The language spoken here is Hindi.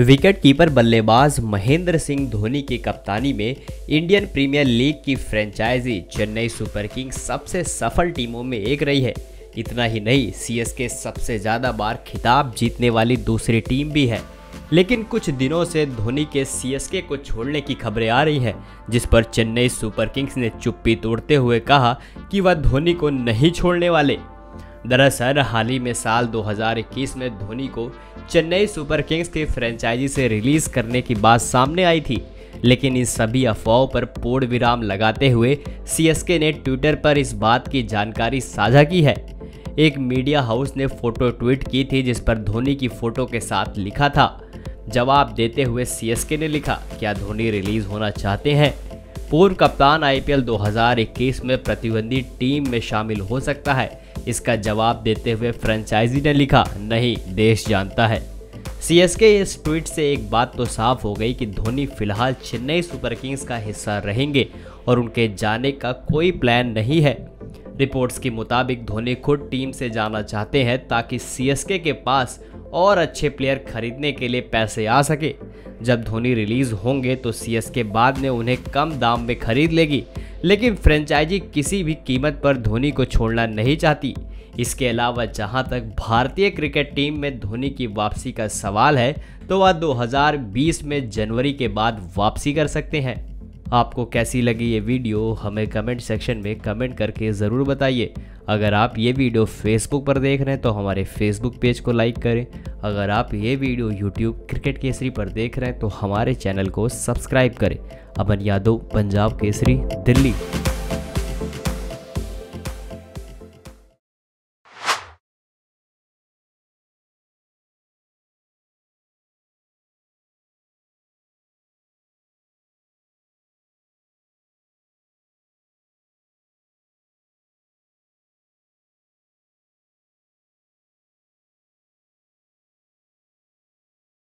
विकेट कीपर बल्लेबाज महेंद्र सिंह धोनी की कप्तानी में इंडियन प्रीमियर लीग की फ्रेंचाइजी। चेन्नई सुपर किंग्स सबसे सफल टीमों में एक रही है। इतना ही नहीं सीएसके सबसे ज़्यादा बार खिताब जीतने वाली दूसरी टीम भी है। लेकिन कुछ दिनों से धोनी के सीएसके को छोड़ने की खबरें आ रही हैं, जिस पर चेन्नई सुपर किंग्स ने चुप्पी तोड़ते हुए कहा कि वह धोनी को नहीं छोड़ने वाले। दरअसल, हाल ही में साल 2021 में धोनी को चेन्नई सुपर किंग्स की फ्रेंचाइजी से रिलीज़ करने की बात सामने आई थी। लेकिन इन सभी अफवाहों पर पूर्ण विराम लगाते हुए सीएसके ने ट्विटर पर इस बात की जानकारी साझा की है। एक मीडिया हाउस ने फ़ोटो ट्वीट की थी, जिस पर धोनी की फ़ोटो के साथ लिखा था। जवाब देते हुए सीएसके ने लिखा, क्या धोनी रिलीज़ होना चाहते हैं? पूर्व कप्तान आईपीएल 2021 में प्रतिद्वंदी टीम में शामिल हो सकता है। इसका जवाब देते हुए फ्रेंचाइजी ने लिखा, नहीं, देश जानता है। सीएसके इस ट्वीट से एक बात तो साफ़ हो गई कि धोनी फ़िलहाल चेन्नई सुपर किंग्स का हिस्सा रहेंगे और उनके जाने का कोई प्लान नहीं है। रिपोर्ट्स के मुताबिक धोनी खुद टीम से जाना चाहते हैं ताकि सीएसके के पास और अच्छे प्लेयर खरीदने के लिए पैसे आ सके। जब धोनी रिलीज़ होंगे तो सीएसके बाद में उन्हें कम दाम में खरीद लेगी। लेकिन फ्रेंचाइजी किसी भी कीमत पर धोनी को छोड़ना नहीं चाहती। इसके अलावा जहाँ तक भारतीय क्रिकेट टीम में धोनी की वापसी का सवाल है तो वह 2020 में जनवरी के बाद वापसी कर सकते हैं। आपको कैसी लगी ये वीडियो, हमें कमेंट सेक्शन में कमेंट करके ज़रूर बताइए। अगर आप ये वीडियो फेसबुक पर देख रहे हैं तो हमारे फेसबुक पेज को लाइक करें। अगर आप ये वीडियो यूट्यूब क्रिकेट केसरी पर देख रहे हैं तो हमारे चैनल को सब्सक्राइब करें। अमन यादव, पंजाब केसरी, दिल्ली।